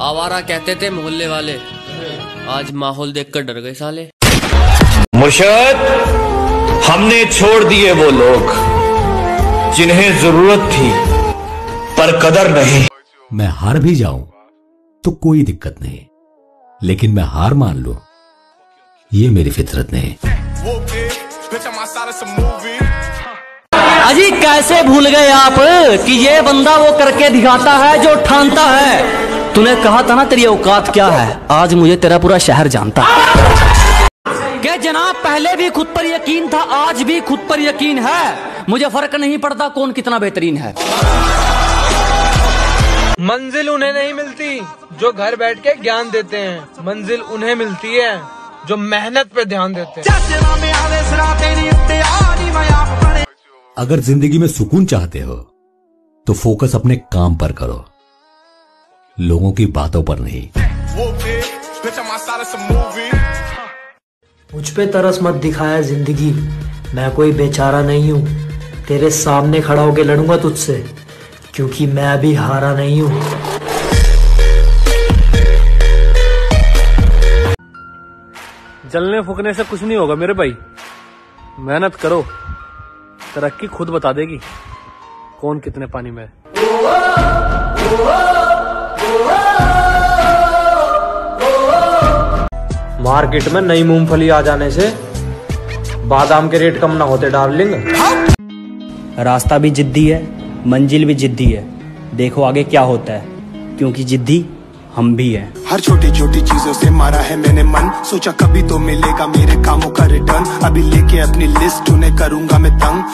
आवारा कहते थे मोहल्ले वाले। आज माहौल देखकर डर गए साले। मुर्शद हमने छोड़ दिए वो लोग। जिन्हें ज़रूरत थी पर कदर नहीं। मैं हार भी जाऊँ तो कोई दिक्कत नहीं। लेकिन मैं हार मान लू ये मेरी फितरत नहीं। अजी कैसे भूल गए आप कि ये बंदा वो करके दिखाता है जो ठानता है? तूने कहा था ना तेरी औकात क्या है? आज मुझे तेरा पूरा शहर जानता है। के जनाब पहले भी खुद पर यकीन था आज भी खुद पर यकीन है। मुझे फ़र्क नहीं पड़ता कौन कितना बेहतरीन है। मंजिल उन्हें नहीं मिलती जो घर बैठ के ज्ञान देते हैं। मंजिल उन्हें मिलती है जो मेहनत पे ध्यान देते हैं। अगर ज़िंदगी में सुकून चाहते हो तो फोकस अपने काम पर करो। लोगों की बातों पर नहीं। मुझ पे तरस मत दिखाया ज़िंदगी। मैं कोई बेचारा नहीं हूँ। तेरे सामने खड़ा होके लड़ूँगा तुझसे क्योंकि मैं अभी हारा नहीं हूँ। जलने फूकने से कुछ नहीं होगा मेरे भाई। मेहनत करो। तरक्की खुद बता देगी। कौन कितने पानी में है? मार्केट में नई मूंगफली आ जाने से बादाम के रेट कम ना होते डार्लिंग। रास्ता भी जिद्दी है मंजिल भी जिद्दी है। देखो आगे क्या होता है क्योंकि जिद्दी हम भी हैं। हर छोटी छोटी चीज़ों से मारा है मैंने मन। सोचा कभी तो मिलेगा मेरे कामों का रिटर्न अभी लेके अपनी लिस्ट उन्हें करूँगा मैं तंग।